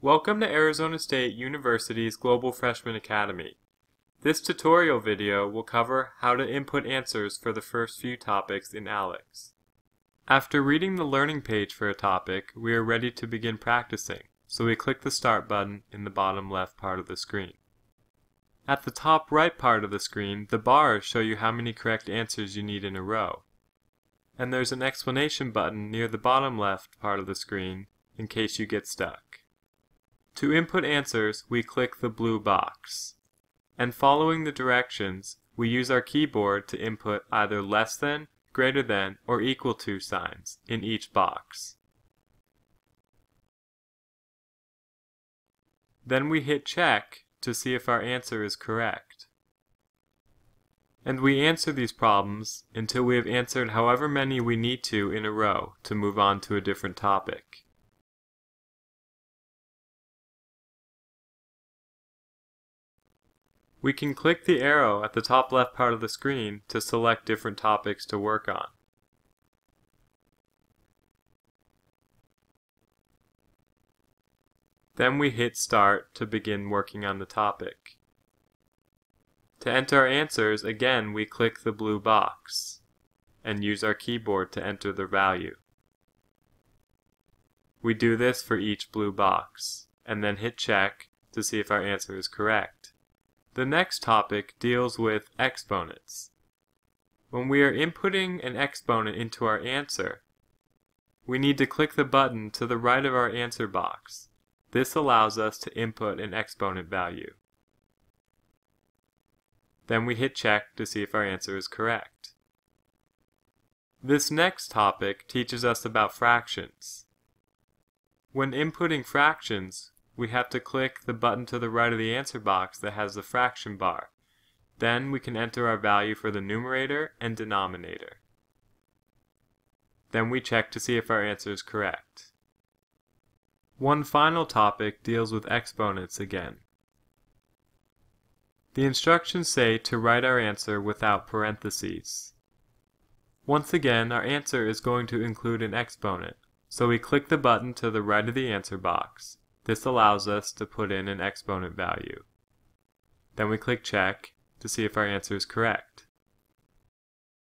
Welcome to Arizona State University's Global Freshman Academy. This tutorial video will cover how to input answers for the first few topics in ALEKS. After reading the learning page for a topic, we are ready to begin practicing, so we click the Start button in the bottom left part of the screen. At the top right part of the screen, the bars show you how many correct answers you need in a row. And there's an explanation button near the bottom left part of the screen in case you get stuck. To input answers, we click the blue box. And following the directions, we use our keyboard to input either less than, greater than, or equal to signs in each box. Then we hit check to see if our answer is correct. And we answer these problems until we have answered however many we need to in a row to move on to a different topic. We can click the arrow at the top left part of the screen to select different topics to work on. Then we hit Start to begin working on the topic. To enter our answers, again we click the blue box and use our keyboard to enter the value. We do this for each blue box, and then hit check to see if our answer is correct. The next topic deals with exponents. When we are inputting an exponent into our answer, we need to click the button to the right of our answer box this allows us to input an exponent value. Then we hit check to see if our answer is correct. This next topic teaches us about fractions. When inputting fractions, we have to click the button to the right of the answer box that has the fraction bar. Then we can enter our value for the numerator and denominator. Then we check to see if our answer is correct. One final topic deals with exponents again. The instructions say to write our answer without parentheses. Once again, our answer is going to include an exponent, so we click the button to the right of the answer box. This allows us to put in an exponent value. Then we click check to see if our answer is correct.